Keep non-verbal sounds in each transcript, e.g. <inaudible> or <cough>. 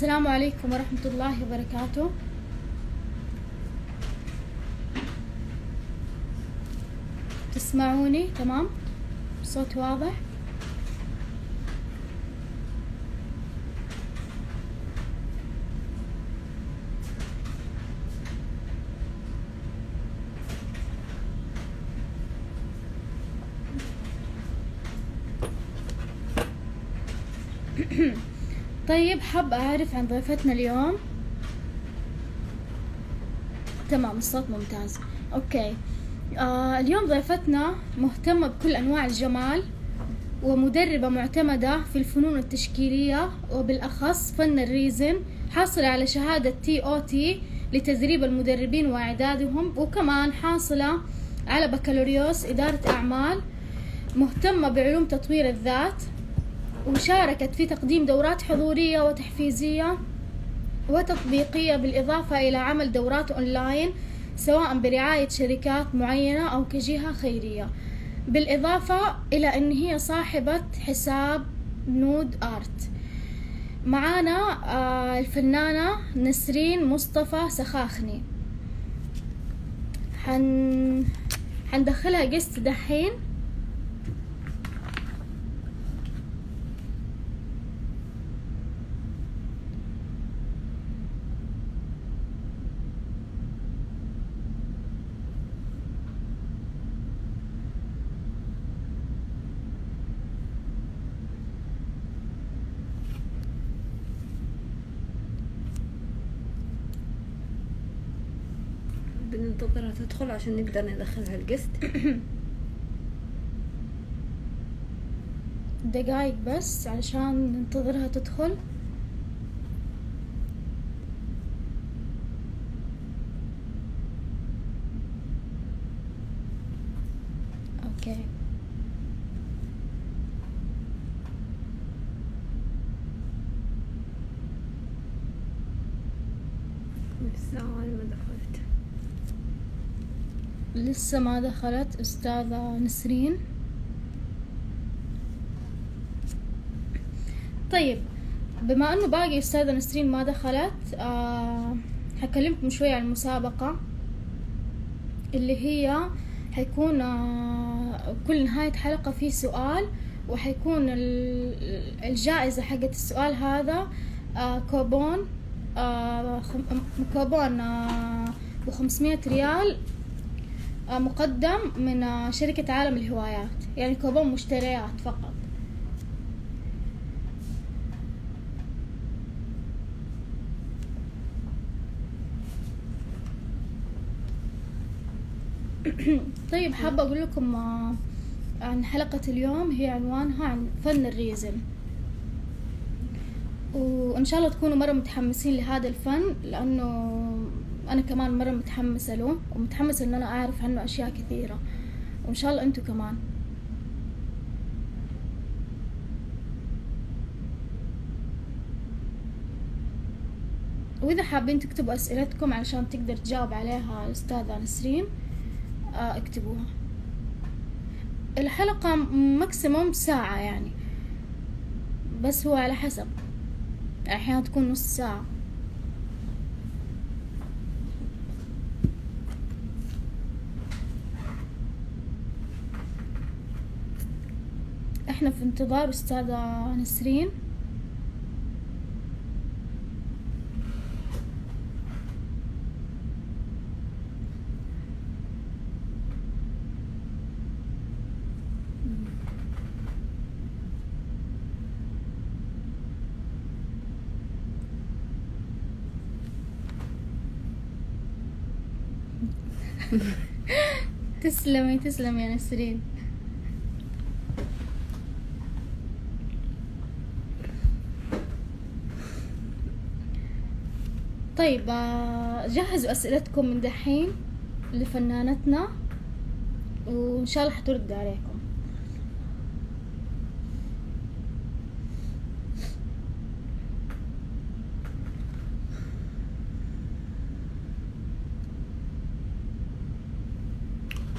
السلام عليكم ورحمة الله وبركاته. تسمعوني؟ تمام؟ صوت واضح؟ طيب حاب أعرف عن ضيفتنا اليوم؟ تمام الصوت ممتاز. okay. آه اليوم ضيفتنا مهتمة بكل أنواع الجمال ومدربة معتمدة في الفنون التشكيلية وبالأخص فن الريزن حاصلة على شهادة TOT لتدريب المدربين وإعدادهم وكمان حاصلة على بكالوريوس إدارة أعمال مهتمة بعلوم تطوير الذات وشاركت في تقديم دورات حضورية وتحفيزية وتطبيقية بالإضافة إلى عمل دورات أونلاين سواء برعاية شركات معينة أو كجهة خيرية. بالإضافة إلى أن هي صاحبة حساب نود آرت. معانا آه، الفنانة نسرين مصطفى سخاخني. حن... حندخلها قست دحين. بننتظرها تدخل عشان نقدر ندخلها القسط. <coughs> دقايق بس علشان ننتظرها تدخل أوكي لسه ما دخلت لسه ما دخلت أستاذة نسرين. طيب بما أنه باقي أستاذة نسرين ما دخلت آه حكلمكم شوية عن المسابقة اللي هي حيكون آه كل نهاية حلقة في سؤال وحيكون ال- الجائزة حقت السؤال هذا آه كوبون آه كوبون آه بخمسمية ريال. مقدم من آه، شركة عالم الهوايات يعني كوبون مشتريات فقط. <clears throat> طيب حابة أقول لكم آه، عن حلقة اليوم هي عنوانها عن فن الريزن وإن شاء الله تكونوا مرة متحمسين لهذا الفن لأنه أنا كمان مرة متحمسة له ومتحمسة إن أنا أعرف عنه أشياء كثيرة. وإن شاء الله أنتوا كمان. وإذا حابين تكتبوا أسئلتكم علشان تقدر تجاوب عليها الأستاذة نسرين آه، اكتبوها. الحلقة ماكسيموم ساعة يعني بس هو على حسب. أحيانا تكون نص ساعة. إحنا في انتظار أستاذة نسرين. <laughs> تسلمي تسلمي يا نسرين. طيب آه، جهزوا أسئلتكم من دحين لفنانتنا وإن شاء الله حترد عليكم.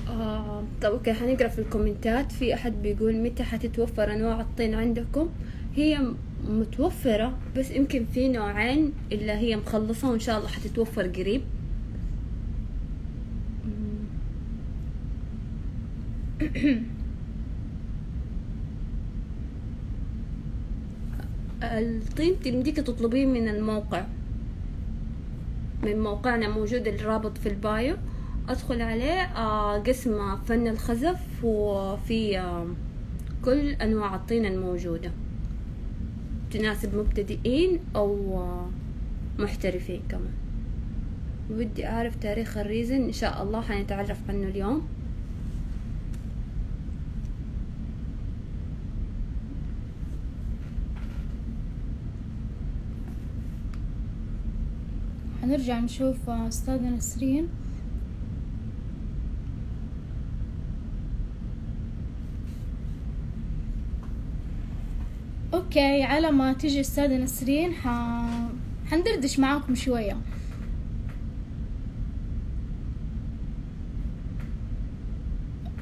آه طب أوكي حنقرأ في الكومنتات. في أحد بيقول متى حتتوفر أنواع الطين عندكم؟ هي متوفرة بس يمكن في نوعين اللي هي مخلصة وإن شاء الله حتتوفر قريب. <clears throat> الطين تمديك تطلبيه من الموقع. من موقعنا موجود الرابط في البايو. أدخل عليه آه، قسم فن الخزف وفي آه، كل أنواع الطين الموجودة. تناسب مبتدئين أو آه، محترفين كمان. ودي أعرف تاريخ الريزن إن شاء الله حنتعرف عنه اليوم. حنرجع نشوف أستاذة نسرين. أوكي على ما تيجي أستاذة نسرين ح... حندردش معاكم شوية.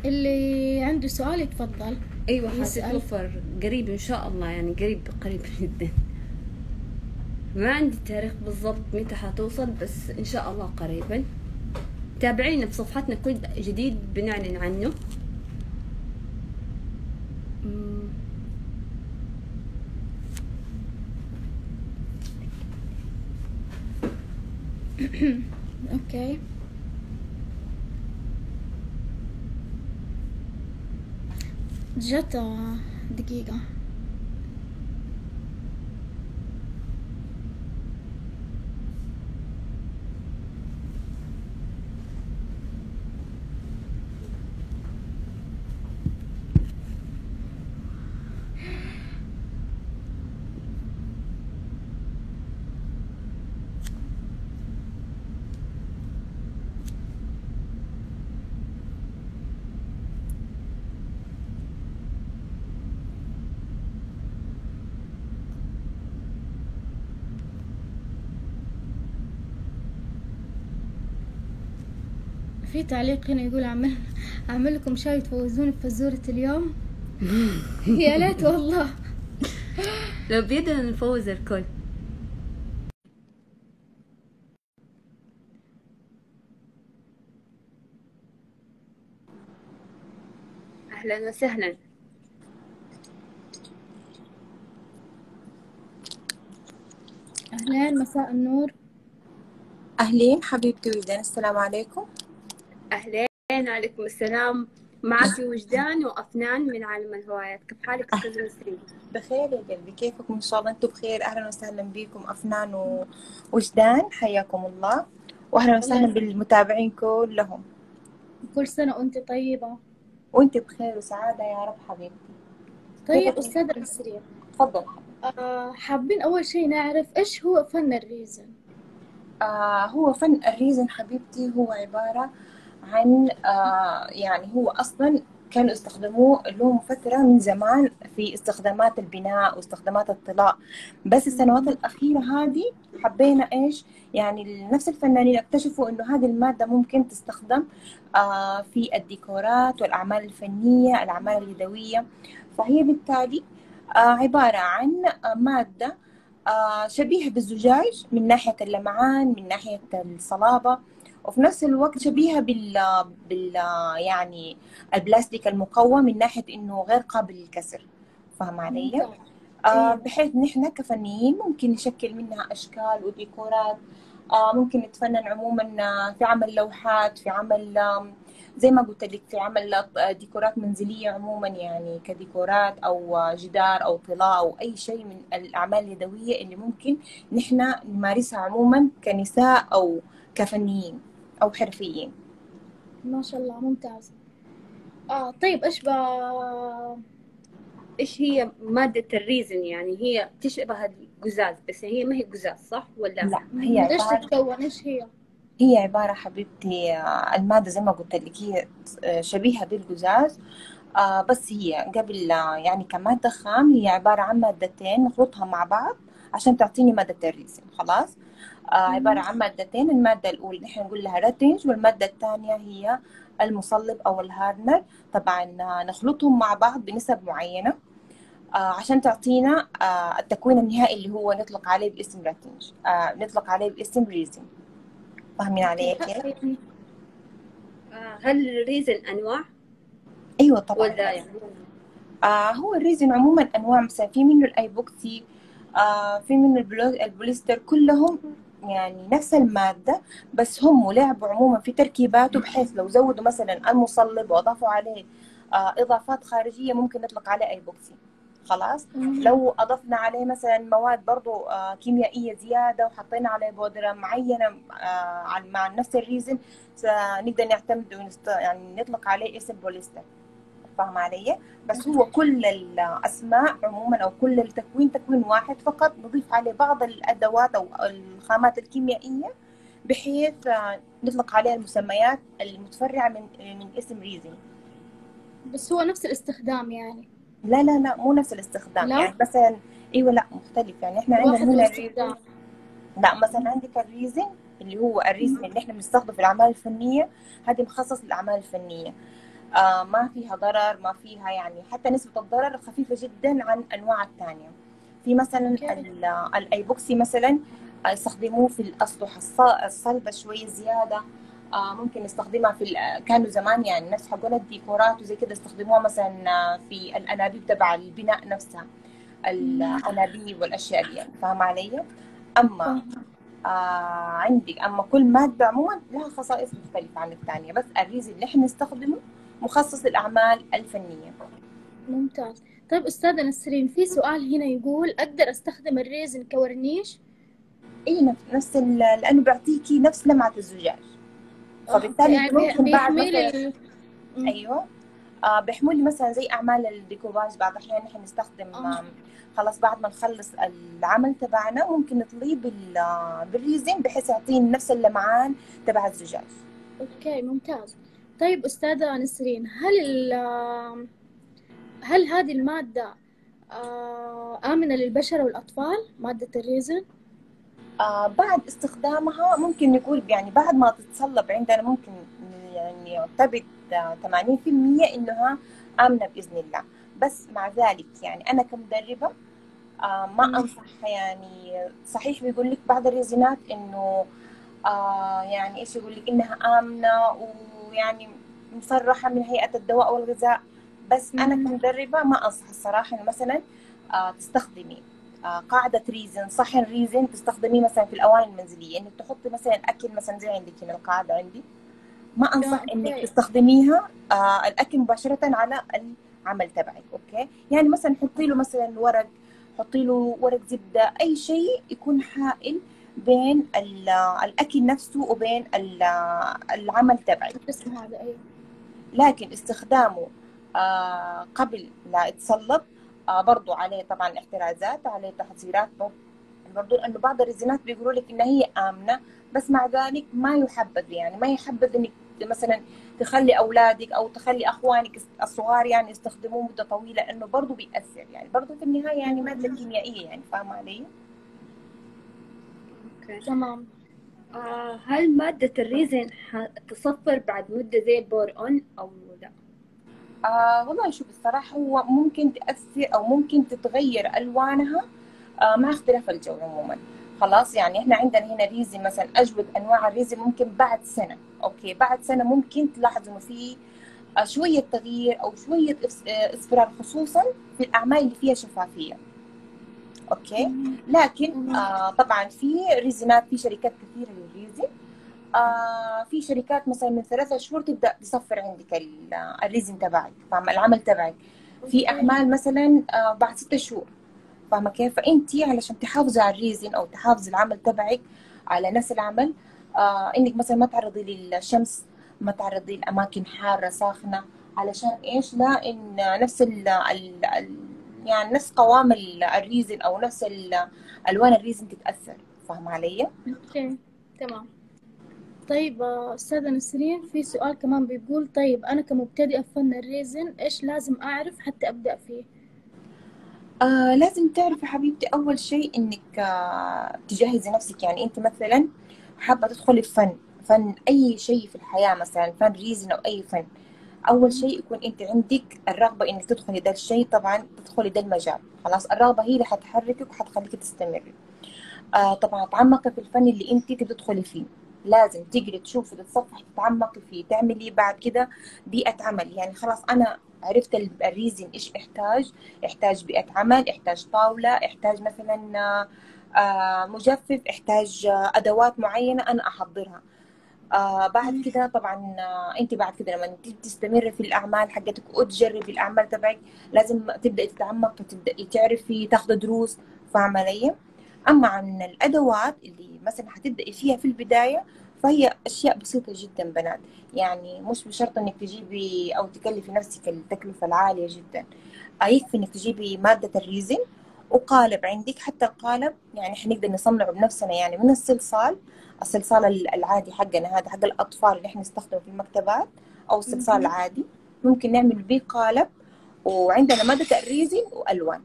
اللي عنده سؤال يتفضل. أيوه. حتتوفر قريب إن شاء الله يعني قريب قريب <laughs> جدا. ما عندي تاريخ بالضبط متى حتوصل بس إن شاء الله قريبا. تابعينا في صفحتنا كل جديد بنعلن عنه مم. أوكي جت آه، دقيقة في تعليق هنا يقول اعمل اعمل لكم شاي تفوزوني بفزورة اليوم؟ <laughs> يا ليت والله. <laughs> لو بيدنا نفوز الكل. أهلا وسهلا. أهلين مساء النور. أهلين حبيبتي وجدان السلام عليكم. أهلين عليكم السلام. معك وجدان وأفنان من عالم الهوايات. كيف حالك أستاذ نسرين بخير يا قلبي. كيفكم إن شاء الله؟ أنتم بخير. أهلا وسهلا بكم أفنان ووجدان حياكم الله. وأهلا وسهلا بالمتابعين كلهم. كل سنة وأنت طيبة. وأنت بخير وسعادة يا رب حبيبتي. طيب؟ أستاذة نسرين تفضل. آه حابين أول شيء نعرف إيش هو فن الريزن؟ آه هو فن الريزن حبيبتي هو عبارة عن آه يعني هو أصلا كانوا يستخدموه لهم فترة من زمان في استخدامات البناء واستخدامات الطلاء. بس السنوات الأخيرة هذه حبينا إيش؟ يعني نفس الفنانين اكتشفوا إنه هذه المادة ممكن تستخدم آه في الديكورات والأعمال الفنية الأعمال اليدوية. فهي بالتالي آه عبارة عن مادة شبيهة بالزجاج من ناحية اللمعان من ناحية الصلابة. وفي نفس الوقت شبيهة بال, بال يعني البلاستيك المقوى من ناحية إنه غير قابل للكسر فاهم علي؟ آه إيه. بحيث نحن كفنيين ممكن نشكل منها أشكال وديكورات آه ممكن نتفنن عموما في عمل لوحات في عمل زي ما قلت لك في عمل آه، ديكورات منزلية عموما يعني كديكورات أو آه، جدار أو طلاء أو أي شيء من الأعمال اليدوية اللي ممكن نحن نمارسها عموما كنساء أو كفنيين أو حرفيين. ما شاء الله ممتاز. آه طيب إيش إيش هي مادة الريزن؟ يعني هي تشبه القزاز بس هي ما هي قزاز صح ولا؟ لا هي إيش تتكون؟ إيش هي؟ هي عبارة حبيبتي آه، المادة زي ما قلت لك هي آه، شبيهة بالقزاز. آه، بس هي قبل يعني كمادة خام هي عبارة عن مادتين نخلطها مع بعض عشان تعطيني مادة الريزن خلاص؟ آه، عبارة عن مادتين المادة الأولى نحن نقول لها راتنج والمادة الثانية هي المصلب أو ال hardener طبعا آه، نخلطهم مع بعض بنسب معينة آه عشان تعطينا التكوين النهائي اللي هو نطلق عليه باسم راتنج نطلق عليه باسم ريزن. فاهمين علي كيف؟ هل الريزن أنواع؟ أيوه طبعا. ولا يعني؟ هو الريزن عموما أنواع مثلا في منه الأيبوكسي آه في البلو- البوليستر كلهم يعني نفس المادة بس هم لعبوا عموما في تركيباته بحيث لو زودوا مثلا المصلب وأضافوا عليه آه إضافات خارجية ممكن نطلق عليه أيبوكسي خلاص؟ لو أضفنا عليه مثلا مواد برضو آه كيميائية زيادة وحطينا عليه بودرة معينة آه مع نفس الريزن نقدر نعتمد ونست... يعني نطلق عليه اسم بوليستر فاهم علي؟ بس هو كل الأسماء عموما أو كل التكوين تكوين واحد فقط نضيف عليه بعض الأدوات أو الخامات الكيميائية بحيث نطلق عليها المسميات المتفرعة من من اسم ريزن بس هو نفس الاستخدام يعني. لا لا لا مو نفس الاستخدام لا؟ يعني مثلا إيوه لا مختلف يعني. إحنا عندنا هنا الاستخدام. لا مثلا عندك الريزن اللي هو الريزن اللي إحنا بنستخدمه في الأعمال الفنية. هذه مخصص للأعمال الفنية. آه ما فيها ضرر ما فيها يعني حتى نسبة الضرر خفيفة جدا عن أنواع الثانية في مثلا الأيبوكسي مثلا آه، يستخدموه في الأسطح الص- الصلبة شوية زيادة. آه ممكن نستخدمها في كانوا زمان يعني نفس حقون الديكورات وزي كده يستخدموها مثلا آه، في الأنابيب تبع البناء نفسها الأنابيب والأشياء دي يعني فاهم علي؟ أما آه عندك أما كل مادة عموما لها خصائص مختلفة عن الثانية بس ال resin اللي إحنا نستخدمه مخصص للأعمال الفنية. ممتاز. طيب أستاذة نسرين في سؤال هنا يقول أقدر أستخدم ال resin كورنيش؟ إي نفس لأنه بيعطيكي نفس لمعة الزجاج. فبالتالي يعني ممكن بعد مثلا. أيوه. آه لي مثلا زي أعمال الديكوباج بعض الاحيان نحن نستخدم آه. خلاص بعد ما نخلص العمل تبعنا ممكن نطليه بال بال resin بحيث يعطيني نفس اللمعان تبع الزجاج. okay ممتاز. طيب أستاذة نسرين هل هل هذه المادة آه، آمنة للبشر والأطفال مادة الريزن؟ آه بعد استخدامها ممكن نقول يعني بعد ما تتصلب عندنا ممكن يعني يعتبر آه، 80% إنها آمنة بإذن الله بس مع ذلك يعني أنا كمدربة آه ما. أنصح يعني صحيح بيقول لك بعض الريزينات إنه آه يعني إيش يقول لك إنها آمنة ويعني مصرحه من هيئة الدواء والغذاء بس أنا. كمدربة ما أنصح الصراحة إنه مثلا آه تستخدمي آه، قاعدة resin صحن resin تستخدميه مثلا في الأواني المنزلية إنك تحطي مثلا أكل مثلا زي عندك هنا القاعدة عندي ما أنصح okay. إنك تستخدميها آه الأكل مباشرة على العمل تبعك okay يعني مثلا حطي له مثلا ورق حطي له ورق زبدة أي شيء يكون حائل بين ال- الأكل نفسه وبين ال- العمل هذا أيوه لكن استخدامه آه قبل لا يتصلب آه برضو عليه طبعا احترازات عليه تحذيرات برضو- انه بعض الريزينات بيقولوا لك إنها هي آمنة بس مع ذلك ما يحبذ يعني ما يحبذ إنك مثلا تخلي أولادك أو تخلي أخوانك الصغار يعني يستخدموه مدة طويلة لأنه برضو بيأثر. يعني برضو في النهاية يعني مادة كيميائية يعني فاهمة علي؟ okay. تمام. آه هل مادة ال resin تصفر بعد مدة زي ال pour on أو لا؟ آه والله شوف الصراحة هو ممكن تأثر أو ممكن تتغير ألوانها آه مع اختلاف الجو عموما. خلاص يعني إحنا عندنا هنا resin مثلا أجود أنواع ال resin ممكن بعد سنة. okay بعد سنة ممكن تلاحظوا إنه في آه شوية تغيير أو شوية آه، إصفرار خصوصا في الأعمال اللي فيها شفافية. okay. لكن آه طبعا في ريزنات في شركات كثيرة لل resin آه في شركات مثلا من ثلاثة شهور تبدأ تصفر عندك ال- ال resin تبعك فاهمة العمل تبعك. في أعمال مثلا آه بعد ستة شهور فاهمة كيف؟ فأنت علشان تحافظي على ال resin أو تحافظي العمل تبعك على نفس العمل آه إنك مثلا ما تعرضي للشمس ما تعرضي لأماكن حارة ساخنة علشان إيش؟ لا إن نفس ال ال ال يعني نفس قوام ال- ال resin أو نفس ال- ألوان ال resin تتأثر فاهمة علي؟ okay تمام طيب آه، أستاذة نسرين في سؤال كمان بيقول طيب أنا كمبتدئة في فن ال resin إيش لازم أعرف حتى أبدأ فيه؟ آه لازم تعرفي حبيبتي أول شيء إنك آه تجهزي نفسك يعني أنت مثلا حابة تدخلي في فن فن أي شيء في الحياة مثلا فن resin أو أي فن أول شيء يكون أنت عندك الرغبة إنك تدخلي ده الشيء طبعا تدخلي ده المجال. خلاص الرغبة هي اللي حتحركك وحتخليك تستمري. آه طبعا تعمقي في الفن اللي أنت تدخلي فيه. لازم تقري تشوفي تتصفحي تتعمقي فيه تعملي بعد كده بيئة عمل. يعني خلاص أنا عرفت ال resin إيش يحتاج يحتاج بيئة عمل يحتاج طاولة يحتاج مثلا آه مجفف يحتاج آه أدوات معينة أنا أحضرها. آه بعد كده طبعا آه انت بعد كده لما تستمر في الأعمال حقتك وتجربي الأعمال تبعك لازم تبدأي تتعمقي تبداي تعرفي تاخذي دروس فاهمه علي؟ أما عن الأدوات اللي مثلا حتبداي فيها في البداية فهي أشياء بسيطة جدا بنات. يعني مش بشرط إنك تجيبي أو تكلفي نفسك التكلفة العالية جدا. يكفي إنك تجيبي مادة الريزن وقالب عندك حتى القالب يعني حنقدر نصنعه بنفسنا يعني من الصلصال. الصلصال العادي حقنا هذا حق الأطفال اللي إحنا نستخدمه في المكتبات أو الصلصال العادي. ممكن نعمل بيه قالب وعندنا مادة الريزن وألوان.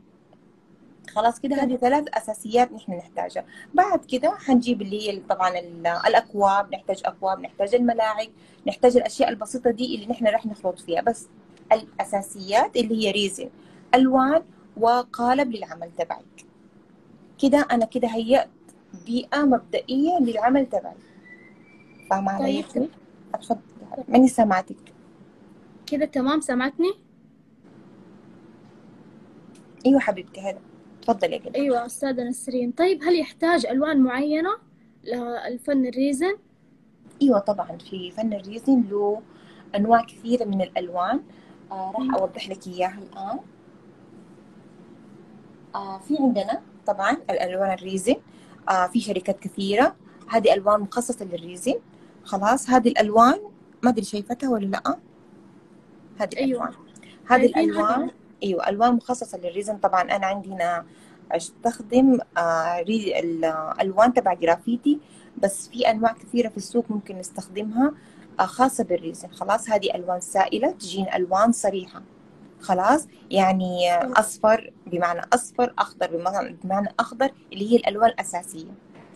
خلاص كده هذه ثلاث أساسيات نحن نحتاجها. بعد كده حنجيب اللي هي طبعا الأكواب نحتاج أكواب نحتاج الملاعق نحتاج الأشياء البسيطة دي اللي نحن راح نخلط فيها. بس الأساسيات اللي هي ريزن ألوان وقالب للعمل تبعك. كده أنا كده هيأت بيئة مبدئية للعمل تبعي. فاهمة علي طيب. اتفضل. ماني سامعتك. كده تمام سمعتني أيوه حبيبتي هذا تفضلي يا قلبي أيوه أستاذة نسرين. طيب هل يحتاج ألوان معينة للفن الريزن؟ أيوه طبعا في فن ال resin له أنواع كثيرة من الألوان. آه راح أوضح لك إياها الآن. آه في عندنا طبعا الألوان ال resin. آه في شركات كثيرة. هذه ألوان مخصصة لل resin. خلاص هذه الألوان ما أدري شايفتها ولا لأ. هذه أيوة. الألوان. هذه هذا؟ أيوه ألوان مخصصة لل resin. طبعا أنا عندي هنا أستخدم آه الألوان تبع جرافيتي. بس في أنواع كثيرة في السوق ممكن نستخدمها آه خاصة بال resin. خلاص هذه ألوان سائلة تجينا ألوان صريحة. خلاص؟ يعني أصفر بمعنى أصفر أخضر بمعنى أخضر اللي هي الألوان الأساسية.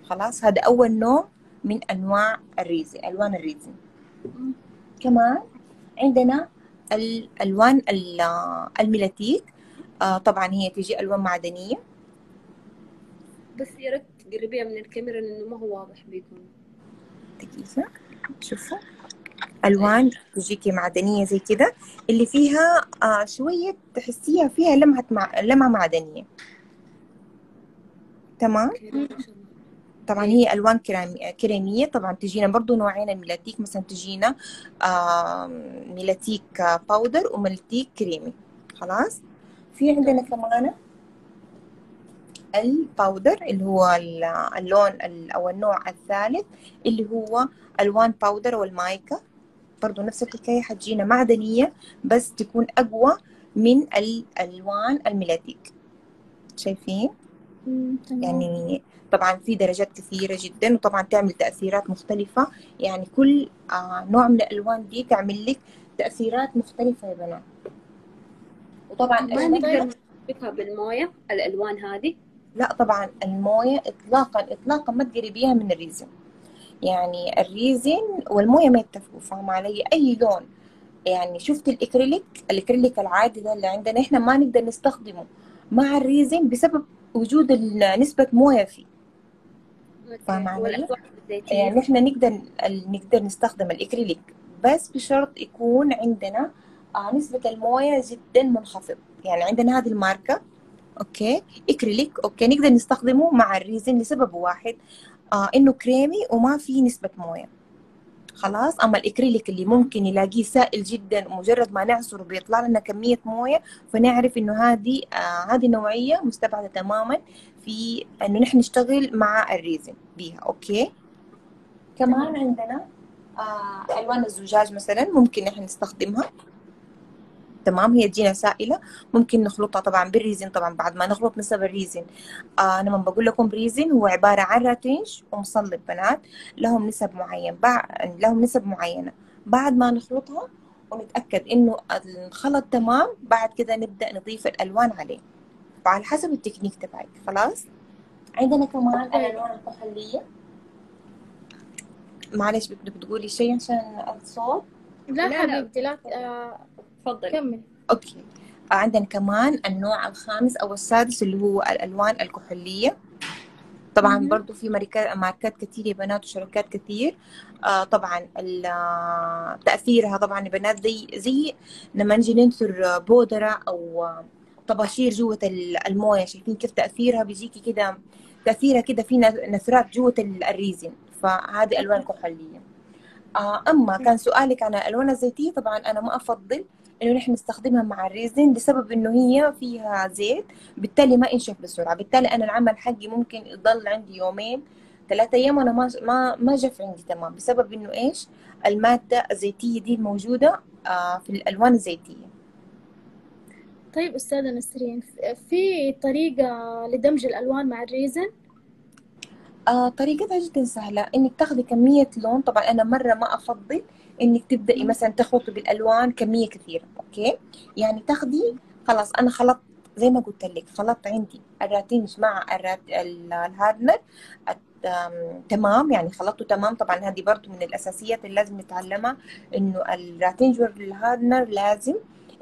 خلاص؟ هذا أول نوع من أنواع ال resin ألوان ال resin كمان عندنا الالوان ال- ال metallic. آه طبعا هي تجي ألوان معدنية. بس يا ريت تقربيها من الكاميرا لأنه ما هو واضح بيكون. دقيقة. شوفوا. ألوان تجيكي معدنية زي كده اللي فيها آه شوية تحسيها فيها لمعة مع... لمعة معدنية. تمام؟ طبعا هي ألوان كريمية. طبعا تجينا برضو نوعين ال metallic. مثلا تجينا آه metallic powder و metallic كريمي خلاص؟ في عندنا كمان ال powder اللي هو ال- اللون ال- أو النوع الثالث اللي هو ألوان powder وال mica. برضو نفس الحكاية حتجينا معدنية بس تكون أقوى من الالوان ال metallic. شايفين. يعني طبعا في درجات كثيرة جدا وطبعا تعمل تأثيرات مختلفة. يعني كل آه نوع من الألوان دي تعمل لك تأثيرات مختلفة يا بنات. وطبعا ما نقدر نشبكها بالموية الألوان هذه؟ لا طبعا الموية إطلاقا إطلاقا ما تقربيها من ال resin. يعني ال resin والموية ما يتفقوا فاهمة علي أي لون. يعني شفت الإكريليك؟ الإكريليك العادي ده اللي عندنا إحنا ما نقدر نستخدمه مع ال resin بسبب وجود نسبة موية فيه. فاهمة علي؟ يعني إحنا نقدر نقدر نستخدم الأكريليك بس بشرط يكون عندنا آه، نسبة الموية جدا منخفض يعني عندنا هذه الماركة أوكي؟ أكريليك أوكي؟ نقدر نستخدمه مع ال resin لسبب واحد. آه إنه كريمي وما فيه نسبة موية. خلاص؟ أما الأكريليك اللي ممكن نلاقيه سائل جدا ومجرد ما نعصره بيطلع لنا كمية موية فنعرف إنه هذه آه هذه نوعية مستبعدة تماما في إنه نحن نشتغل مع ال resin بيها. أوكي؟ كمان عندنا آه ألوان الزجاج مثلا ممكن نحن نستخدمها. تمام؟ هي تجينا سائلة. ممكن نخلطها طبعا بال resin. طبعا بعد ما نخلط نسب ال resin. آه أنا لما بقول لكم resin هو عبارة عن راتنج ومصلب بنات. لهم نسب معين. لهم نسب معينة. بعد ما نخلطها ونتأكد إنه الخلط تمام بعد كده نبدأ نضيف الألوان عليه. وعلى حسب التكنيك تبعك. خلاص؟ عندنا كمان الألوان الكحولية معلش بدك تقولي شيء عشان الصوت لا, لا، لا. حبيبتي لا آه تفضل كمل أوكي. عندنا كمان النوع الخامس أو السادس اللي هو الألوان الكحولية. طبعا مهم. برضو في ماركات ماركات كتير يا بنات وشركات كتير آه طبعا آه، تأثيرها طبعا يا بنات زي زي لما نجي ننثر بودرة أو طباشير جوة ال- الموية شايفين كيف تأثيرها؟ بيجيكي كده تأثيرها كده في نثرات جوة ال- ال resin. فهذه ألوان كحولية. آه أما كان سؤالك عن الالوان الزيتية طبعا أنا ما أفضل إنه نحن نستخدمها مع ال resin لسبب إنه هي فيها زيت بالتالي ما ينشف بسرعة بالتالي أنا العمل حقي ممكن يضل عندي يومين ثلاثة أيام وأنا ما ما ما جف عندي تمام. بسبب إنه إيش؟ المادة الزيتية دي الموجوده آه في الألوان الزيتية. طيب أستاذة نسرين في طريقة لدمج الألوان مع ال resin؟ آه طريقتها جدا سهلة. إنك تاخذي كمية لون طبعا أنا مرة ما أفضل إنك تبدأي مثلا تخلطي بالألوان كمية كثيرة أوكي؟ يعني تاخذي خلاص أنا خلطت زي ما قلت لك خلطت عندي الراتنج مع الرات... ال- ال hardener الت- آم، تمام يعني خلطته تمام. طبعا هذه برضو من الأساسيات اللي لازم نتعلمها إنه الراتنج وال hardener لازم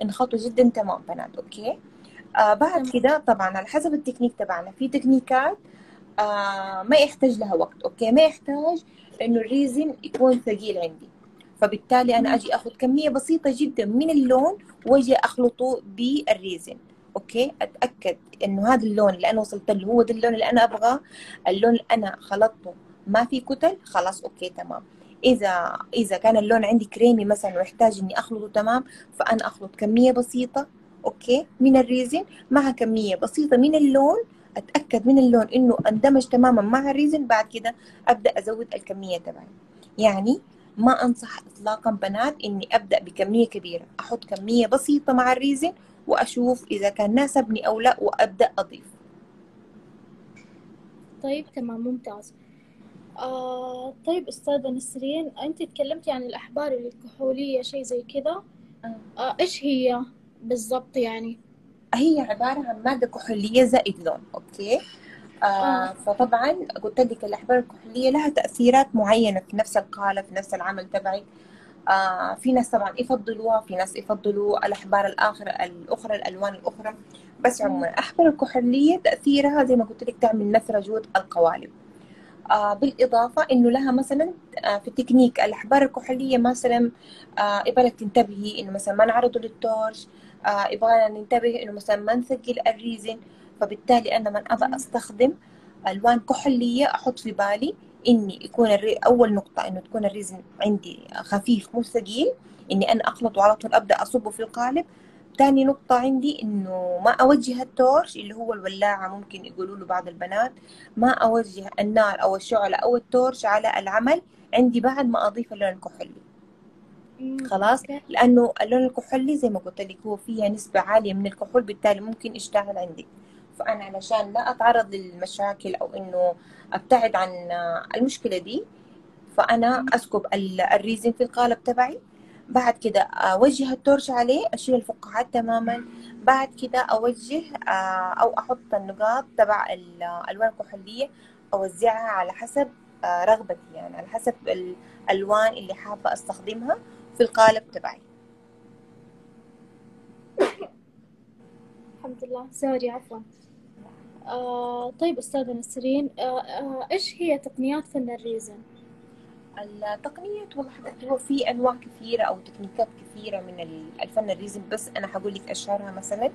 نخلطه جدا تمام بنات أوكي؟ آه بعد. كده طبعا على حسب التكنيك تبعنا في تكنيكات آه ما يحتاج لها وقت أوكي؟ ما يحتاج إنه ال resin يكون ثقيل عندي. فبالتالي أنا أجي أخذ كمية بسيطة جدا من اللون وأجي أخلطه بال resin. أوكي؟ أتأكد إنه هذا اللون اللي أنا وصلت له هو ده اللون اللي أنا أبغاه. اللون اللي أنا خلطته ما في كتل خلاص أوكي تمام. إذا إذا كان اللون عندي كريمي مثلا ويحتاج إني أخلطه تمام فأنا أخلط كمية بسيطة أوكي من ال resin. مع كمية بسيطة من اللون أتأكد من اللون إنه اندمج تماما مع ال resin. بعد كده أبدأ أزود الكمية تبعي. يعني ما أنصح اطلاقا بنات إني أبدأ بكمية كبيرة. أحط كمية بسيطة مع ال resin وأشوف إذا كان ناسبني أو لا وأبدأ أضيف. طيب تمام ممتاز. آه طيب أستاذة نسرين أنت تكلمتي عن الأحبار الكحولية شيء زي كذا. آه. إيش هي بالضبط يعني؟ هي عبارة عن مادة كحولية زائد لون أوكي؟ آه آه. فطبعا قلت لك الاحبار الكحولية لها تأثيرات معينة في نفس القالب في نفس العمل تبعي. آه في ناس طبعا يفضلوها في ناس يفضلوا الاحبار الاخرى الأخرى الألوان الأخرى. بس عموما الاحبار الكحولية تأثيرها زي ما قلت لك تعمل نثره جوه القوالب. آه بالإضافة إنه لها مثلا آه في تكنيك الأحبار الكحولية مثلا آه يبغالك تنتبهي إنه مثلا ما نعرضه لل torch يبغانا ننتبه إنه مثلا ما نثقل ال resin. فبالتالي أنا من أبى أستخدم ألوان كحولية أحط في بالي إني يكون الري... أول نقطة إنه تكون الريزن عندي خفيف مو ثقيل إني أنا أخلط وعلى طول أبدأ أصبه في القالب. تاني نقطة عندي إنه ما أوجه التورش اللي هو الولاعة ممكن يقولوا له بعض البنات ما أوجه النار أو الشعلة أو التورش على العمل عندي بعد ما أضيف اللون الكحولي. خلاص. لأنه اللون الكحولي زي ما قلت لك هو فيها نسبة عالية من الكحول بالتالي ممكن يشتغل عندك. فأنا علشان لا أتعرض للمشاكل أو إنه أبتعد عن المشكلة دي فأنا أسكب ال- الريزن في القالب تبعي. بعد كده أوجه التورش عليه أشيل الفقاعات تماما. بعد كده أوجه آه، أو أحط النقاط تبع الألوان الكحولية أوزعها على حسب آه، رغبتي يعني على حسب الألوان اللي حابة أستخدمها في القالب تبعي. الحمد لله. sorry عفوا. آه طيب أستاذة نسرين آه آه إيش هي تقنيات فن ال resin؟ التقنيات والله حبيبتي هو في أنواع كثيرة أو تكنيكات كثيرة من ال- الفن ال resin بس أنا حقول لك أشهرها مثلا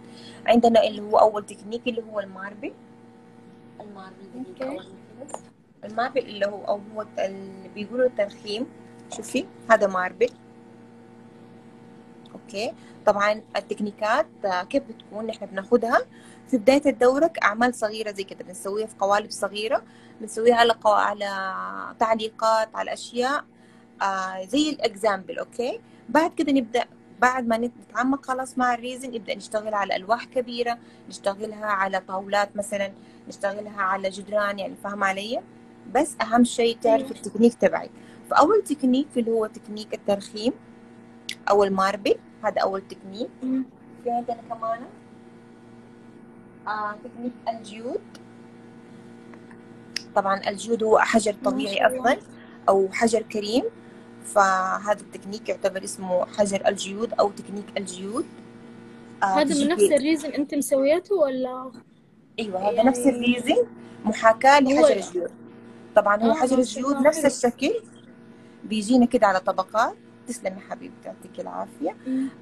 عندنا اللي هو أول تكنيك اللي هو ال marble ال marble يخلص. ال marble اللي هو أو هو اللي بيقولوا الترخيم. شوفي هذا marble أوكي. طبعا التكنيكات كيف بتكون إحنا بناخدها؟ في بداية الدورة أعمال صغيرة زي كده بنسويها في قوالب صغيرة بنسويها على قو... على تعليقات على أشياء آه زي ال example أوكي بعد كده نبدأ بعد ما نتعمق خلاص مع ال resin نبدأ نشتغل على ألواح كبيرة نشتغلها على طاولات مثلا نشتغلها على جدران يعني فاهمة علي بس أهم شيء تعرف. التكنيك تبعك فأول تكنيك اللي هو تكنيك الترخيم أو ال marble هذا أول تكنيك. في عندنا كمان آه technique ال geode. طبعا ال geode هو حجر طبيعي. أصلا أو حجر كريم. فهذا التكنيك يعتبر اسمه حجر ال geode أو technique ال geode. آه، هذا من نفس ال resin أنت مسويته ولا؟ أيوه هذا يعني- نفس ال resin محاكاة هو- لحجر ال geode. طبعا هو آه، حجر ال geode. نفس الشكل. بيجينا كده على طبقات. تسلمي حبيبتي يعطيك العافية.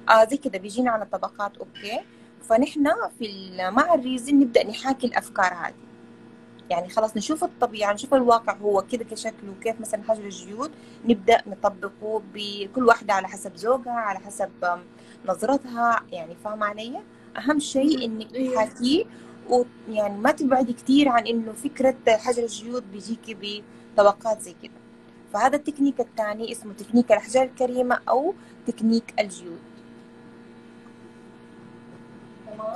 آه زي كده بيجينا على طبقات أوكي. فنحن في مع ال resin نبدأ نحاكي الأفكار هذه يعني خلاص نشوف الطبيعة نشوف الواقع هو كده كشكله كيف مثلا حجر ال geode نبدأ نطبقه بكل واحدة على حسب ذوقها على حسب نظرتها يعني فاهمة علي؟ أهم شيء إنك أيوة. تحاكيه ويعني ما تبعدي كتير عن إنه فكرة حجر ال geode بيجيكي بطبقات زي كده فهذا التكنيك الثاني اسمه تكنيك الأحجار الكريمة أو تكنيك ال geode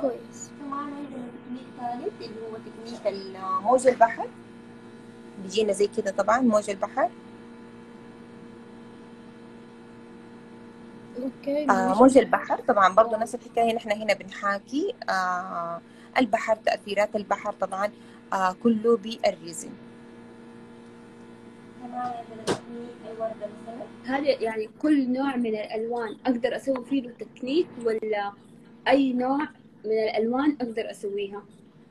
كويس. كمان عندنا تكنيك ثالث اللي هو تكنيك موج البحر. بيجينا زي كده طبعا موج البحر. okay آه موج البحر. طبعا برضو نفس الحكاية نحن هنا بنحاكي آه البحر تأثيرات البحر طبعا آه كله بال resin كمان عندنا تكنيك الوردة مثلا هل يعني كل نوع من الألوان أقدر أسوي فيه له تكنيك ولا أي نوع؟ من الألوان أقدر أسويها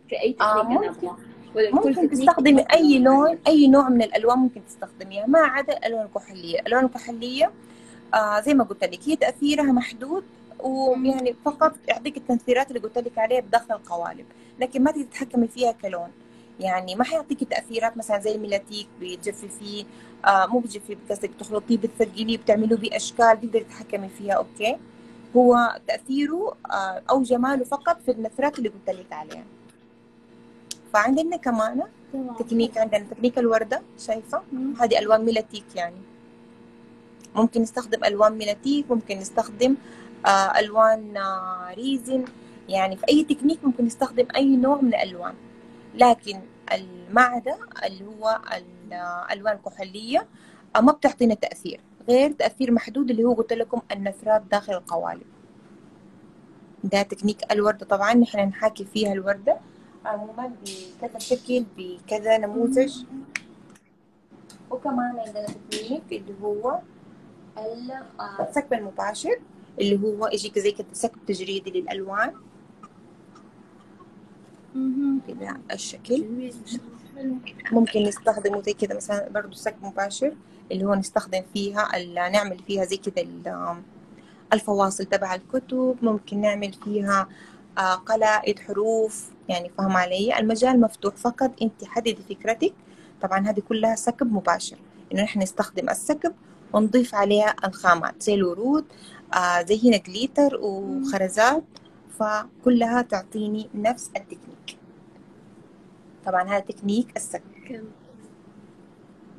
في أي آه، تكنيك أنا ممكن. ولا ممكن تستخدمي أي لون أي نوع من الألوان ممكن تستخدميها. ما عدا الألوان الكحولية. الألوان الكحولية آه زي ما قلت لك هي تأثيرها محدود ويعني فقط يعطيك التاثيرات اللي قلت لك عليها بداخل القوالب. لكن ما تقدري تتحكمي فيها كلون. يعني ما حيعطيكي تأثيرات مثلا زي ال metallic بتجففيه آه مو بتجففيه قصدك بتخلطيه بتثقليه بتعمليه بأشكال تقدري تتحكمي فيها okay؟ هو تأثيره آه أو جماله فقط في النثرات اللي قلت لك عليها. فعندنا كمان تكنيك عندنا تكنيك الوردة شايفة؟ مم. هذه ألوان metallic يعني. ممكن نستخدم ألوان metallic ممكن نستخدم آه ألوان آه resin. يعني في أي تكنيك ممكن نستخدم أي نوع من الألوان. لكن ما عدا اللي هو الألوان الكحولية آه ما بتعطينا تأثير. غير تأثير محدود اللي هو قلت لكم النثرات داخل القوالب. ده تكنيك الوردة. طبعا نحن نحاكي فيها الوردة. عموما بكذا شكل بكذا نموذج. وكمان عندنا تكنيك اللي هو ال- السكب المباشر اللي هو يجيك زي كده سكب تجريدي للألوان. بهذا الشكل. ممكن نستخدمه زي كده مثلا برضو سكب مباشر. اللي هو نستخدم فيها نعمل فيها زي ال- الفواصل تبع الكتب ممكن نعمل فيها آه، قلائد حروف يعني فاهم علي؟ المجال مفتوح فقط انت حددي فكرتك. طبعا هذه كلها سكب مباشر إنه نحن نستخدم السكب ونضيف عليها الخامات زي الورود آه زي هنا glitter وخرزات فكلها تعطيني نفس التكنيك. طبعا هذا تكنيك السكب.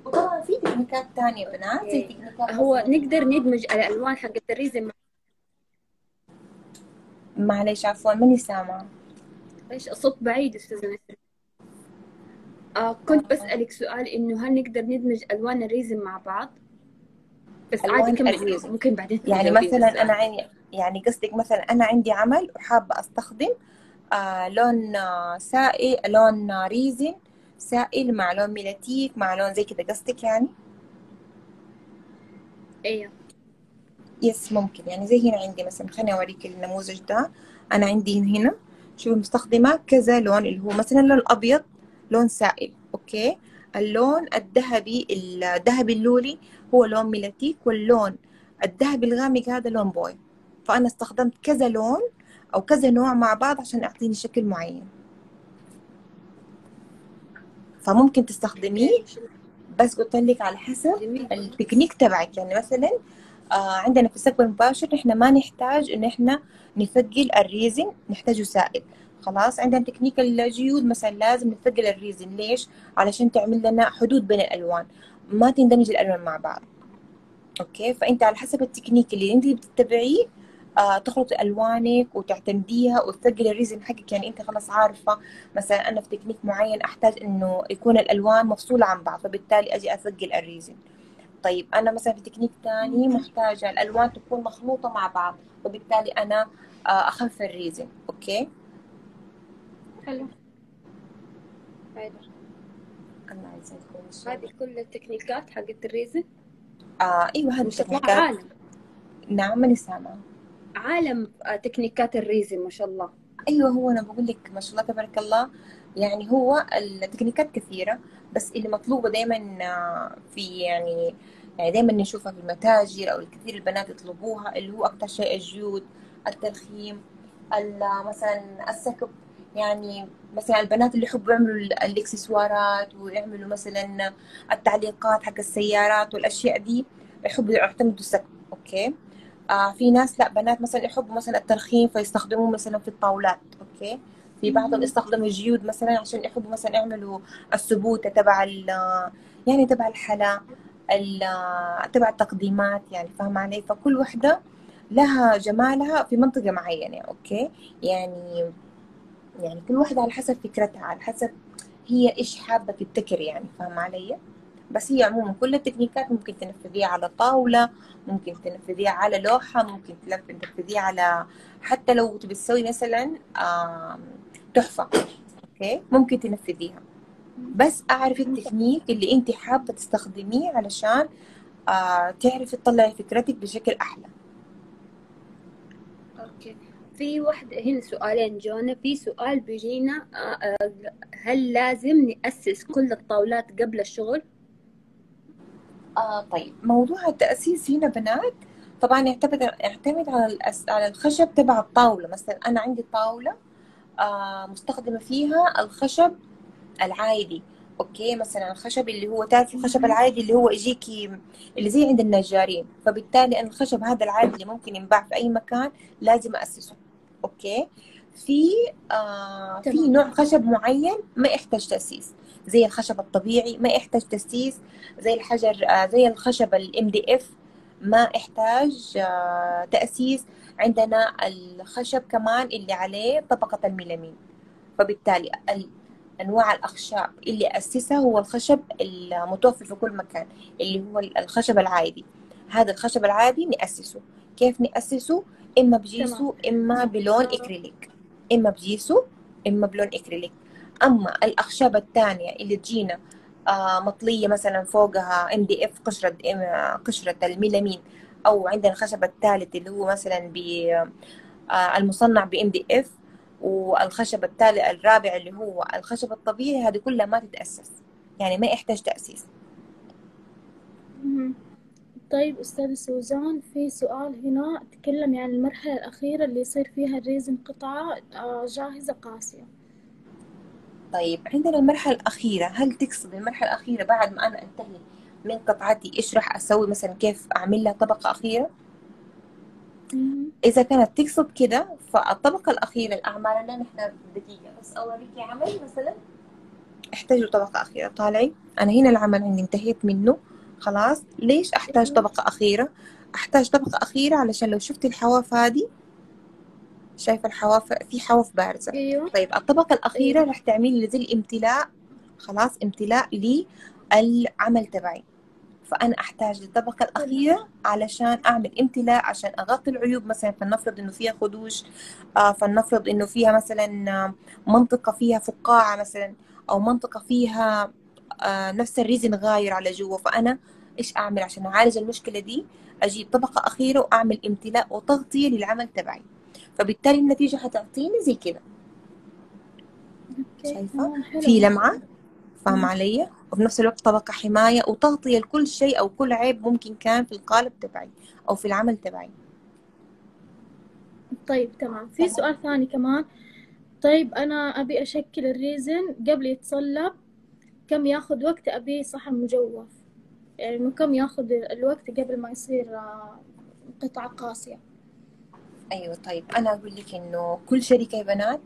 وطبعا في تكنيكات تانية بنات زي okay. تكنيكات هو نقدر ندمج الالوان حقت ال resin مع معلش عفوا ماني سامعة إيش الصوت بعيد أستاذة نسرين آه كنت بسألك سؤال إنه هل نقدر ندمج ألوان ال resin مع بعض بس ألوان عادي كمل. ممكن بعدين يعني مثلا. أنا عندي يعني قصدك مثلا أنا عندي عمل وحابة أستخدم آه لون آه سائل لون آه resin سائل مع لون metallic مع لون زي كده. قصدك يعني؟ أيوه yes ممكن. يعني زي هنا عندي مثلا. خليني أوريك النموذج ده. أنا عندي هنا. شوفي مستخدمه كذا لون اللي هو مثلا اللون الأبيض لون سائل. okay؟ اللون الذهبي الذهبي اللولي هو لون metallic واللون الذهبي الغامق هذا لون بوي. فأنا استخدمت كذا لون أو كذا نوع مع بعض عشان يعطيني شكل معين. فممكن تستخدميه. بس قلت لك على حسب التكنيك تبعك. يعني مثلا آه عندنا في السكب المباشر إحنا ما نحتاج إن إحنا نثقل ال resin نحتاجه سائل. خلاص عندنا تكنيك ال geode مثلا لازم نثقل ال resin. ليش؟ علشان تعمل لنا حدود بين الألوان. ما تندمج الألوان مع بعض. okay؟ فأنت على حسب التكنيك اللي أنت بتتبعيه تخلطي ألوانك وتعتمديها وتثقلي ال resin حقك. يعني أنت خلاص عارفة مثلا أنا في تكنيك معين أحتاج إنه يكون الألوان مفصولة عن بعض فبالتالي أجي أثقل ال resin. طيب أنا مثلا في تكنيك تاني محتاجة الألوان تكون مخلوطة مع بعض وبالتالي أنا آه، اخف ال resin. okay؟ حلو. الله هذه. كل التكنيكات حقت ال resin؟ آه إيوه هذه التكنيكات. عالم نعم ماني سامعة. عالم آه، تكنيكات ال resin ما شاء الله. أيوه هو أنا بقول لك ما شاء الله تبارك الله. يعني هو التكنيكات كثيرة بس اللي مطلوبة دايما آه، في يعني يعني دايما نشوفها في المتاجر أو الكثير البنات يطلبوها اللي هو أكثر شيء ال geode الترخيم ال- مثلا السكب. يعني مثلا البنات اللي يحبوا يعملوا ال- الإكسسوارات ويعملوا مثلا التعليقات حق السيارات والأشياء دي يحبوا يعتمدوا السكب. okay؟ آه في ناس لا بنات مثلا يحبوا مثلا الترخيم فيستخدموه مثلا في الطاولات okay؟ في بعضهم يستخدموا ال geode مثلا عشان يحبوا مثلا يعملوا السبوتة تبع يعني تبع الحلا ال- تبع التقديمات يعني فاهمة علي؟ فكل وحدة لها جمالها في منطقة معينة okay؟ يعني يعني كل واحدة على حسب فكرتها على حسب هي إيش حابة تبتكر يعني فاهمة علي؟ بس هي عموما كل التكنيكات ممكن تنفذيها على طاولة ممكن تنفذيها على لوحة ممكن تنفذيها على حتى لو تبي تسوي مثلا آم، تحفة. okay؟ ممكن تنفذيها. بس أعرف التكنيك اللي أنت حابة تستخدميه علشان آه تعرفي تطلعي فكرتك بشكل أحلى. okay. في واحدة هنا سؤالين جونا. في سؤال بيجينا آه، آه، هل لازم نأسس كل الطاولات قبل الشغل؟ آه طيب. موضوع التأسيس هنا بنات طبعا يعتمد يعتمد على الأس... على الخشب تبع الطاولة. مثلا أنا عندي طاولة آه مستخدمة فيها الخشب العادي. okay مثلا الخشب اللي هو تعرفي الخشب العادي اللي هو يجيكي اللي زي عند النجارين. فبالتالي أنا الخشب هذا العادي اللي ممكن ينباع في أي مكان لازم أسسه. okay. في آه في. نوع خشب معين ما يحتاج تأسيس. زي الخشب الطبيعي ما يحتاج تأسيس زي الحجر آه، زي الخشب ال MDF ما يحتاج آه، تأسيس. عندنا الخشب كمان اللي عليه طبقة الميلامين. فبالتالي ال- أنواع الأخشاب اللي أسسها هو الخشب المتوفر في كل مكان اللي هو الخشب العادي. هذا الخشب العادي نأسسه. كيف نأسسه؟ إما ب gesso إما بلون إكريليك. إما ب gesso إما بلون إكريليك. أما الأخشاب الثانية اللي تجينا آه، مطلية مثلا فوقها MDF قشرة آه، قشرة الميلامين أو عندنا الخشب الثالث اللي هو مثلا ب آه، المصنع ب MDF والخشب الثالث الرابع اللي هو الخشب الطبيعي هذه كلها ما تتأسس يعني ما يحتاج تأسيس مهم. طيب أستاذة سوزان في سؤال هنا تكلم عن المرحلة الأخيرة اللي يصير فيها ال resin قطعة آه، جاهزة قاسية طيب عندنا المرحلة الأخيرة. هل تقصد المرحلة الأخيرة بعد ما أنا أنتهي من قطعتي إيش راح أسوي؟ مثلا كيف أعمل لها طبقة أخيرة. إذا كانت تقصد كده فالطبقة الأخيرة الأعمال لنا نحن دقيقة بس أوريكي عمل مثلا. احتاجوا طبقة أخيرة. طالعي أنا هنا العمل عندي انتهيت منه. خلاص. ليش أحتاج. طبقة أخيرة؟ أحتاج طبقة أخيرة علشان لو شفتي الحواف هذه شايفة الحواف في حواف بارزة أيوة. طيب الطبقة الأخيرة راح تعملي لي زي الامتلاء خلاص امتلاء للعمل تبعي. فأنا أحتاج للطبقة الأخيرة علشان أعمل امتلاء عشان أغطي العيوب. مثلا فلنفرض إنه فيها خدوش آه فلنفرض إنه فيها مثلا آه، منطقة فيها فقاعة مثلا أو منطقة فيها آه نفس الريزن غاير على جوا. فأنا إيش أعمل؟ عشان أعالج المشكلة دي أجيب طبقة أخيرة وأعمل امتلاء وتغطية للعمل تبعي. فبالتالي النتيجة حتعطيني زي كده؟ تمام حلو في لمعة مم. فاهمة علي؟ وفي نفس الوقت طبقة حماية وتغطية لكل شيء أو كل عيب ممكن كان في القالب تبعي أو في العمل تبعي. طيب تمام. في. سؤال ثاني كمان. طيب أنا أبي أشكل الريزن قبل يتصلب كم ياخذ وقت أبيه صحن مجوف؟ يعني كم ياخذ الوقت قبل ما يصير آه، قطعة أيوة طيب. أنا أقول لك إنه كل شركة يا بنات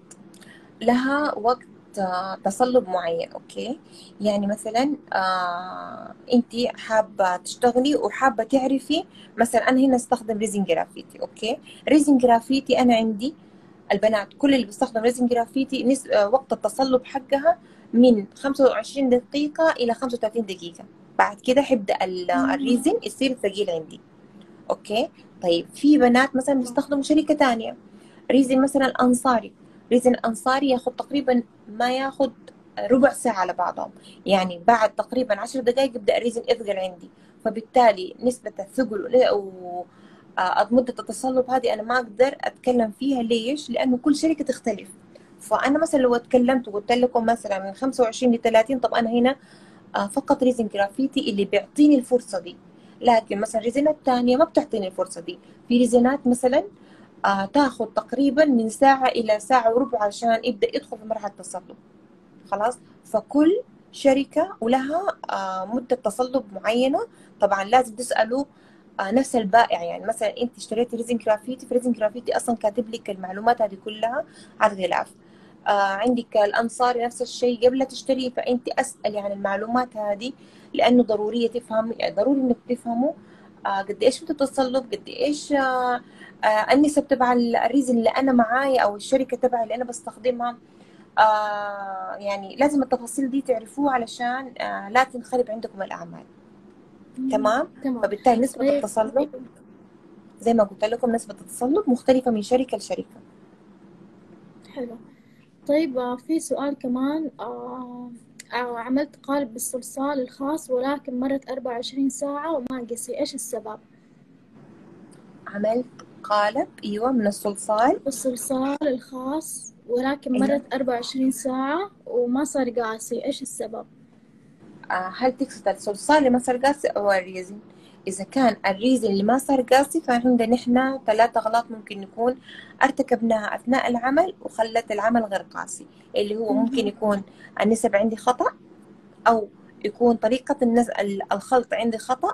لها وقت آه، تصلب معين okay؟ يعني مثلا آه أنت حابة تشتغلي وحابة تعرفي مثلا أنا هنا أستخدم resin جرافيتي okay؟ resin جرافيتي أنا عندي البنات كل اللي بيستخدم resin جرافيتي نس... آه، وقت التصلب حقها من 25 دقيقة إلى 35 دقيقة. بعد كده مم. ال resin يصير ثقيل عندي okay؟ طيب في بنات مثلا بيستخدموا شركة تانية. resin مثلا أنصاري resin أنصاري ياخد تقريبا ما ياخد ربع ساعة على بعضهم. يعني بعد تقريبا عشر دقائق يبدأ ال resin يثقل عندي. فبالتالي نسبة الثقل و آه، التصلب هذه أنا ما أقدر أتكلم فيها. ليش؟ لأنه كل شركة تختلف. فأنا مثلا لو اتكلمت وقلت لكم مثلا من 25 ل 30 طب أنا هنا آه، فقط resin جرافيتي اللي بيعطيني الفرصة دي. لكن مثلا ريزينات تانية ما بتعطيني الفرصة دي. في ريزينات مثلا آه تاخذ تقريبا من ساعة إلى ساعة وربع عشان يبدأ يدخل في مرحلة التصلب. خلاص؟ فكل شركة ولها آه مدة تصلب معينة. طبعا لازم تسألوا آه نفس البائع. يعني مثلا أنت اشتريتي resin جرافيتي في resin جرافيتي أصلا كاتب لك المعلومات هذه كلها على الغلاف. عندك الانصاري نفس الشيء. قبل لا تشتري فأنت أسألي عن المعلومات هذه لأنه ضروريه تفهم يعني ضروري إنك تفهموا آه قد إيش بتتصلب قد إيش آه آه النسب تبع الريزن اللي أنا معايا أو الشركة تبعي اللي أنا بستخدمها. آه يعني لازم التفاصيل دي تعرفوها علشان آه لا تنخرب عندكم الأعمال. تمام؟ تمام. فبالتالي نسبة طيب. التصلب زي ما قلت لكم نسبة التصلب مختلفة من شركة لشركة. حلو. طيب آه، في سؤال كمان آه آه عملت قالب بالصلصال الخاص ولكن مرت 24 ساعة وما قسي إيش السبب؟ عملت قالب أيوه من الصلصال الصلصال الخاص ولكن أيوة. مرت 24 ساعة وما صار قاسي إيش السبب؟ هل تقصد الصلصال اللي ما صار قاسي أو الريزن إذا كان الريزن اللي ما صار قاسي فعندنا نحن ثلاثة غلط ممكن نكون ارتكبناها أثناء العمل وخلت العمل غير قاسي. اللي هو. ممكن يكون النسب عندي خطأ أو يكون طريقة الخلط عندي خطأ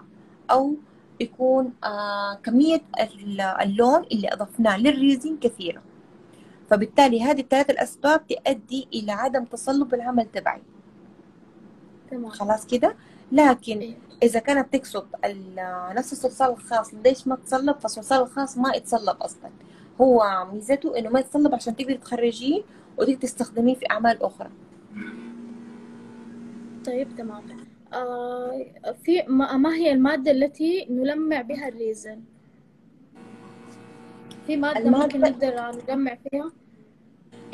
أو يكون آه كمية ال- اللون اللي أضفناه للريزن كثيرة. فبالتالي هذه الثلاث الأسباب تؤدي إلى عدم تصلب العمل تبعي. تمام. خلاص كده؟ لكن إيه. إذا كانت تقصد نفس الصلصال الخاص ليش ما تصلب فالصلصال الخاص ما يتصلب أصلا هو ميزته إنه ما يتصلب عشان تقدري تخرجيه وتقدري تستخدميه في أعمال أخرى طيب تمام آه في ما, ما هي المادة التي نلمع بها الريزن؟ في المادة- ممكن نقدر نلمع فيها؟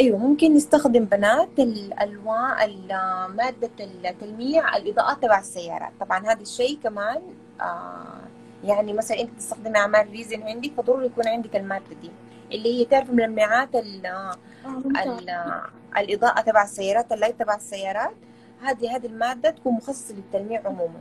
إيوه ممكن نستخدم بنات الألوان ال- مادة التلميع الاضاءات تبع السيارات طبعا هذا الشيء كمان آه يعني مثلا أنت تستخدمي أعمال resin عندك فضروري يكون عندك المادة دي. اللي هي تعرف ملمعات ال- آه ال- الإضاءة تبع السيارات ال light تبع السيارات. هذه هذه المادة تكون مخصصة للتلميع عموما.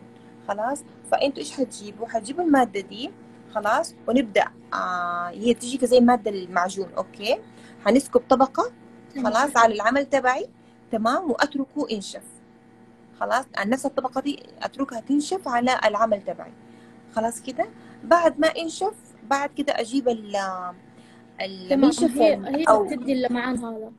خلاص؟ فأنتوا إيش حتجيبوا؟ حتجيبوا المادة دي خلاص؟ ونبدأ. آه هي تجي زي مادة المعجون أوكي؟ هنسكب طبقة. تمام. خلاص على العمل تبعي تمام وأتركه ينشف. خلاص نفس الطبقة دي أتركها تنشف على العمل تبعي. خلاص كده؟ بعد ما ينشف بعد كده أجيب ال ال- تمام بينشف هي هي أو بتدي اللمعان هذا.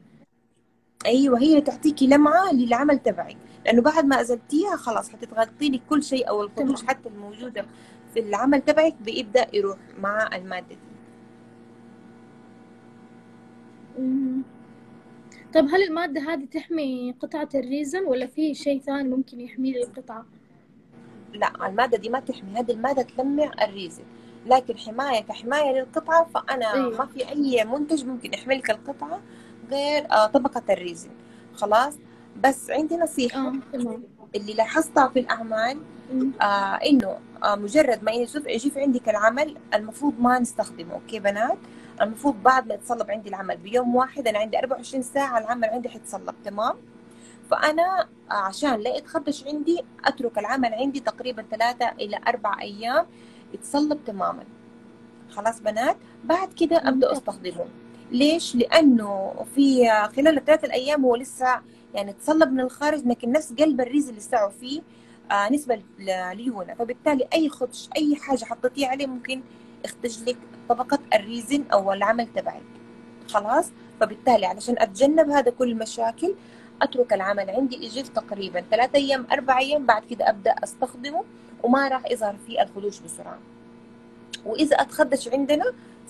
أيوه هي تعطيكي لمعة للعمل تبعك لأنه بعد ما أزلتيها خلاص حتتغطي لك كل شيء أو الخدوش. حتى الموجودة في العمل تبعك بيبدأ يروح مع المادة دي. مم. طيب هل المادة هذه تحمي قطعة ال resin ولا في شيء ثاني ممكن يحمي لي القطعة؟ لا المادة دي ما تحمي هذه المادة تلمع ال resin. لكن حماية كحماية للقطعة فأنا أيوة. ما في أي منتج ممكن يحمي لك القطعة غير آه، طبقة ال resin. خلاص؟ بس عندي آه تمام. اللي لاحظتها في الأعمال مم. آه إنه آه مجرد ما يجي في عندك العمل المفروض ما نستخدمه. أوكي بنات؟ المفروض بعد ما يتصلب عندي العمل بيوم واحد أنا عندي 24 ساعة العمل عندي حيتصلب تمام؟ فأنا عشان لا يتخدش عندي أترك العمل عندي تقريبا ثلاثة إلى أربع أيام يتصلب تماما. خلاص بنات؟ بعد كده أبدأ. استخدمه ليش؟ لأنه في خلال الثلاث الأيام هو لسه يعني تصلب من الخارج لكن نفس قلب الريز اللي لسه فيه آه نسبة ل- ليونة. فبالتالي أي خدش أي حاجة حطيتيه عليه ممكن يختج لك طبقة الريزن أو العمل تبعك. خلاص؟ فبالتالي علشان أتجنب هذا كل المشاكل أترك العمل عندي يجي تقريبا ثلاثة أيام أربع أيام بعد كده أبدأ أستخدمه وما راح يظهر فيه الخدوش بسرعة. وإذا أتخدش عندنا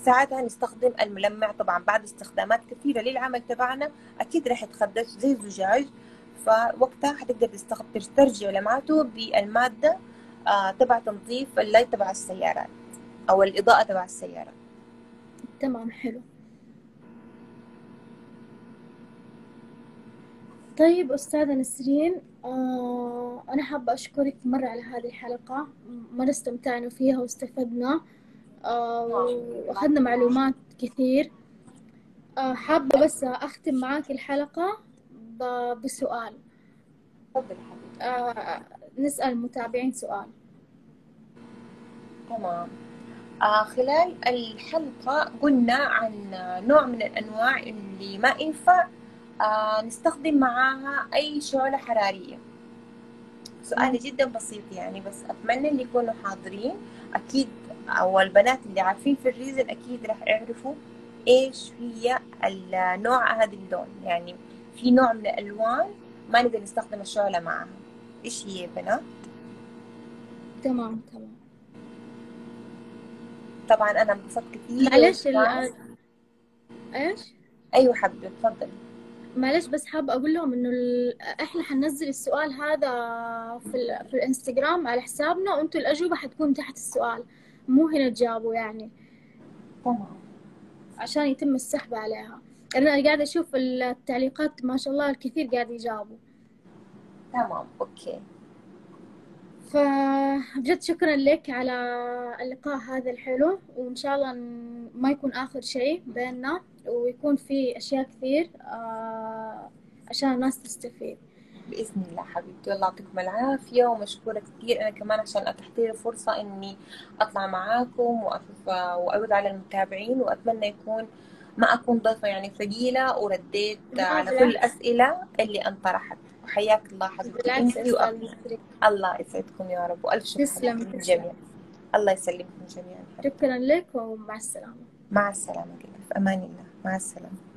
ساعتها نستخدم الملمع. طبعا بعد استخدامات كثيرة للعمل تبعنا أكيد راح يتخدش زي الزجاج. فوقتها حتقدر تستخدم تسترجع لمعته بالمادة آه تبع تنظيف اللايت تبع السيارات. أو الإضاءة تبع السيارة. تمام حلو. طيب أستاذة نسرين آه أنا حابة أشكرك مرة على هذه الحلقة. مرة استمتعنا فيها واستفدنا آه، وأخذنا معلومات كثير. آه، حابة بس أختم معاك الحلقة بسؤال. تفضل آه، نسأل المتابعين سؤال. تمام. خلال الحلقة قلنا عن نوع من الأنواع اللي ما ينفع آه نستخدم معاها أي شعلة حرارية. سؤالي جدا بسيط يعني بس أتمنى اللي يكونوا حاضرين. أكيد أو البنات اللي عارفين في الريزن أكيد راح يعرفوا إيش هي النوع هذا اللون. يعني في نوع من الألوان ما نقدر نستخدم الشعلة معاها إيش هي يا بنات؟ تمام تمام. طبعا أنا انبسطت كثير معلش إيش؟ أيوة حبيبي تفضلي معلش بس حابة أقول لهم إنه ال... إحنا حننزل السؤال هذا في ال... في الإنستغرام على حسابنا وأنتوا الأجوبة حتكون تحت السؤال. مو هنا تجاوبوا يعني. تمام. عشان يتم السحب عليها. أنا قاعدة أشوف التعليقات ما شاء الله الكثير قاعد يجاوبوا. تمام أوكي. فبجد شكرا لك على اللقاء هذا الحلو وإن شاء الله ما يكون آخر شيء بيننا ويكون في أشياء كثير آه، عشان الناس تستفيد بإذن الله حبيبتي الله يعطيكم العافية ومشكورة كثير أنا كمان عشان اتحت لي فرصه إني أطلع معاكم وأشوف وارد على المتابعين وأتمنى يكون ما أكون ضيفة يعني ثقيلة ورديت على كل. الأسئلة اللي أنطرحت وحياك الله حبيبتي أنت الله يسعدكم يا رب وألف شكر تسلم، لكم. جميعا. الله يسلمكم جميعا. شكرا لك ومع السلامة. مع السلامة في أمان الله. مع السلامة.